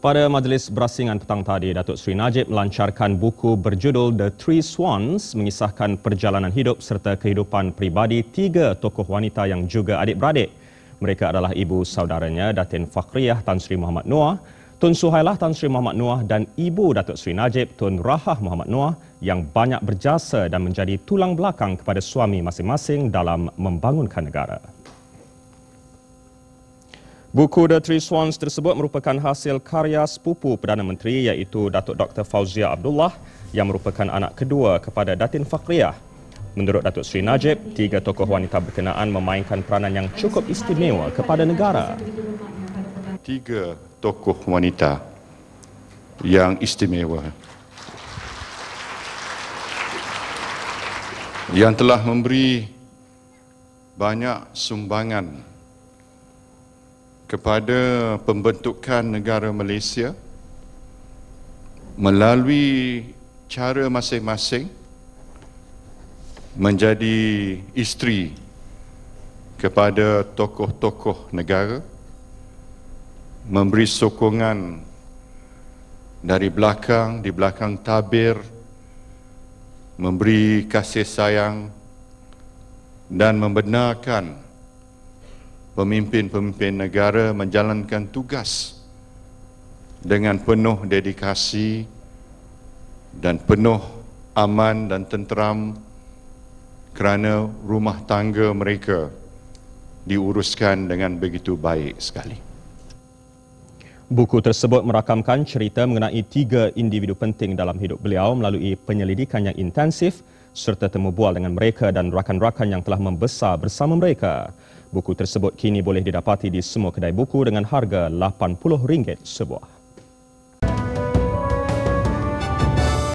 Pada majlis berasingan petang tadi, Datuk Seri Najib melancarkan buku berjudul The Three Swans mengisahkan perjalanan hidup serta kehidupan peribadi tiga tokoh wanita yang juga adik-beradik. Mereka adalah ibu saudaranya Datin Fakriyah Tan Sri Muhammad Noah, Tun Suhailah Tan Sri Muhammad Noah dan ibu Datuk Seri Najib Tun Rahah Muhammad Noah yang banyak berjasa dan menjadi tulang belakang kepada suami masing-masing dalam membangunkan negara. Buku The Three Swans tersebut merupakan hasil karya sepupu Perdana Menteri iaitu Datuk Dr. Fauzia Abdullah yang merupakan anak kedua kepada Datin Fakriyah. Menurut Datuk Seri Najib, tiga tokoh wanita berkenaan memainkan peranan yang cukup istimewa kepada negara. Tiga tokoh wanita yang istimewa yang telah memberi banyak sumbangan kepada pembentukan negara Malaysia melalui cara masing-masing menjadi isteri kepada tokoh-tokoh negara memberi sokongan dari belakang di belakang tabir memberi kasih sayang dan membenarkan pemimpin-pemimpin negara menjalankan tugas dengan penuh dedikasi dan penuh aman dan tenteram kerana rumah tangga mereka diuruskan dengan begitu baik sekali. Buku tersebut merakamkan cerita mengenai tiga individu penting dalam hidup beliau melalui penyelidikan yang intensif serta temu bual dengan mereka dan rakan-rakan yang telah membesar bersama mereka. Buku tersebut kini boleh didapati di semua kedai buku dengan harga RM80 sebuah.